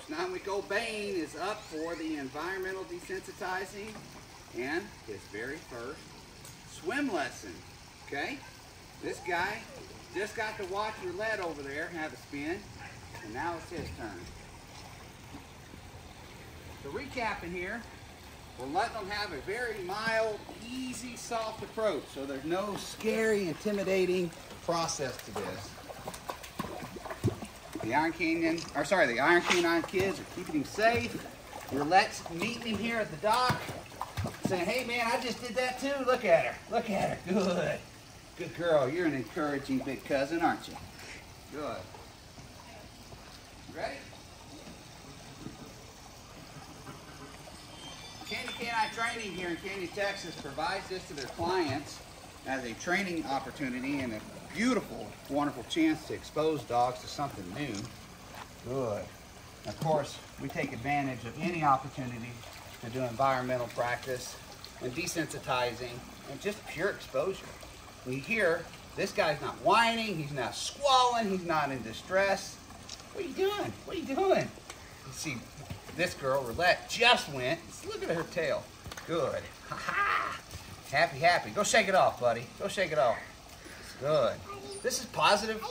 folks, nine-week-old Bane is up for the environmental desensitizing and his very first swim lesson. Okay? This guy just got to watch roulette over there have a spin, and now it's his turn. So recapping here, we're letting them have a very mild, easy, soft approach. So there's no scary, intimidating process to this. The Iron Canyon, or sorry, the Iron Canine kids are keeping him safe. Roulette's meeting him here at the dock, saying, hey man, I just did that too. Look at her, look at her, good. Good girl, you're an encouraging big cousin, aren't you? Good. Ready? Canyon K9 Training here in Canyon, Texas provides this to their clients as a training opportunity and a beautiful, wonderful chance to expose dogs to something new. Good. Of course, we take advantage of any opportunity to do environmental practice and desensitizing and just pure exposure. We hear this guy's not whining, he's not squalling, he's not in distress. What are you doing? What are you doing? You see, this girl, Roulette, just went. Look at her tail. Good. Ha ha. Happy, happy. Go shake it off, buddy. Go shake it off. Good. This is positive.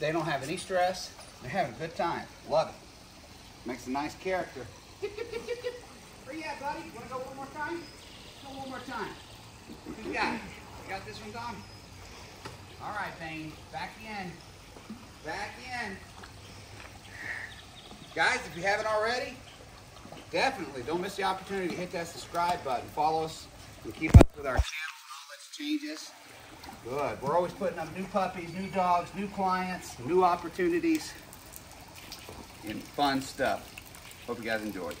They don't have any stress. They're having a good time. Love it. Makes a nice character. Dip, dip, dip, dip, dip. Where you at, buddy? Want to go one more time? Go one more time. You got it. You got this one, Dom? All right, Bane. Back in. Back in. Guys, if you haven't already, definitely don't miss the opportunity to hit that subscribe button. Follow us and keep up with our all its changes. Good. We're always putting up new puppies, new dogs, new clients, new opportunities, and fun stuff. Hope you guys enjoyed.